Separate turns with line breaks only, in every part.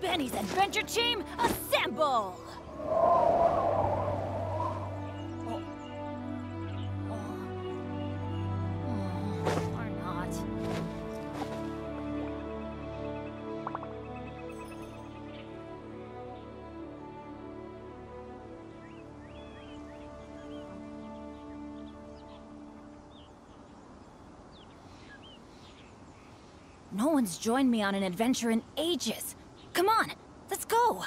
Benny's Adventure Team, assemble! Or not. No one's joined me on an adventure in ages. Come on, let's go!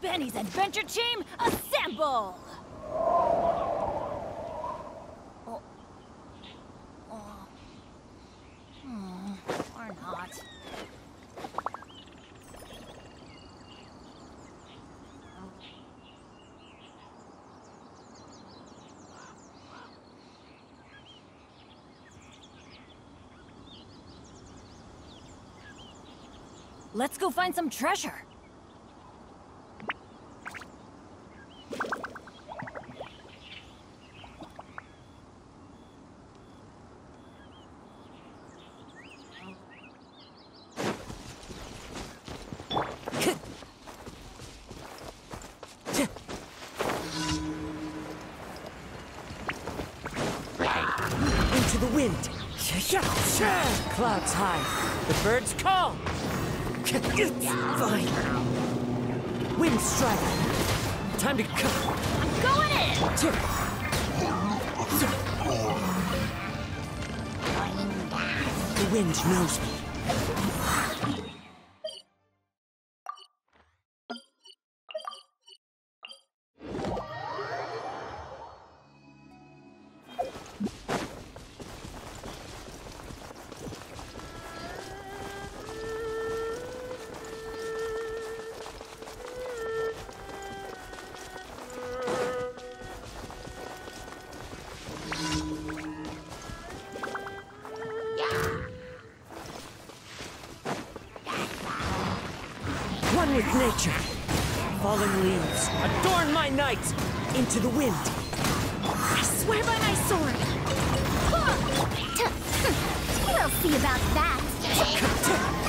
Benny's Adventure Team, assemble! Oh. Oh. Hmm, Or not. Let's go find some treasure.
Into the wind. Clouds high. The birds call. Fine. Wind strike. Time to cut.
I'm going in!
The wind knows me. One with nature. Falling leaves adorn my night. Into the wind.
I swear by my sword!
We'll see about that.